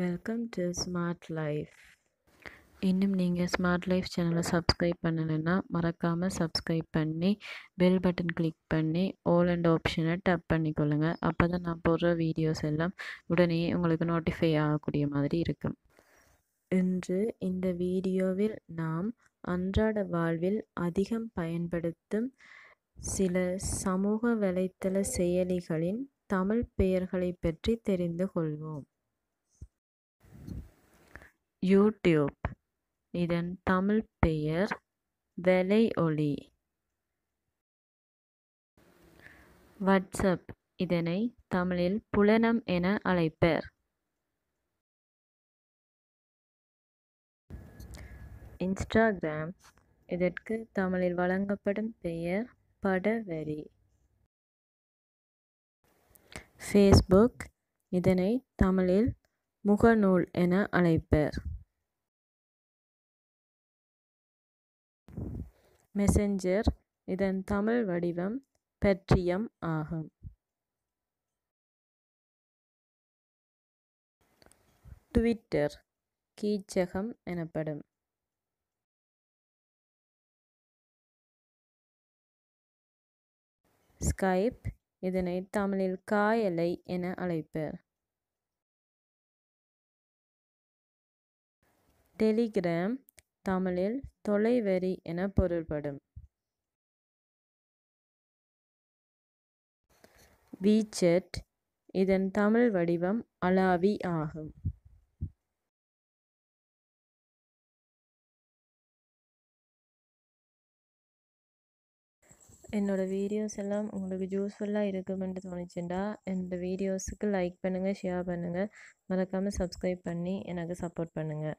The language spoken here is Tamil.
வெல்கம் டு ஸ்மார்ட் லைஃப் இன்னும் நீங்கள் ஸ்மார்ட் லைஃப் சேனலை சப்ஸ்கிரைப் பண்ணலைன்னா மறக்காமல் சப்ஸ்கிரைப் பண்ணி பெல் பட்டன் கிளிக் பண்ணி ஆல் அண்ட் ஆப்ஷனை டப் பண்ணிக்கொள்ளுங்க. அப்போ தான் நான் போடுற வீடியோஸ் எல்லாம் உடனே உங்களுக்கு நோட்டிஃபை ஆகக்கூடிய மாதிரி இருக்கும். இன்று இந்த வீடியோவில் நாம் அன்றாட வாழ்வில் அதிகம் பயன்படுத்தும் சில சமூக வலைத்தள செயலிகளின் தமிழ் பெயர்களை பற்றி தெரிந்து கொள்வோம். யூடியூப். இதன் தமிழ் பெயர் வெலை ஒளி வாட்ஸ்அப். இதனை தமிழில் புலனம் என அழைப்பர். இன்ஸ்டாகிராம். இதற்கு தமிழில் வழங்கப்படும் பெயர் படவரி ஃபேஸ்புக். இதனை தமிழில் முகநூல் என அழைப்பர். மெசஞ்சர் இதன் தமிழ் வடிவம் பற்றியம் ஆகும். ட்விட்டர் கீச்சகம் எனப்படும். ஸ்கைப் இதனை தமிழில் காயலை என அழைப்பர். டெலிகிராம் தமிழில் தொலைவரி என பொருள்படும். வீச்சட் இதன் தமிழ் வடிவம் அலாவி ஆகும். என்னோடய வீடியோஸ் எல்லாம் உங்களுக்கு யூஸ்ஃபுல்லாக இருக்குமென்று தோணுச்சுண்டா? என்னோடய வீடியோஸுக்கு லைக் பண்ணுங்கள் ஷேர் பண்ணுங்கள் மறக்காமல் சப்ஸ்கிரைப் பண்ணி எனக்கு சப்போர்ட் பண்ணுங்கள்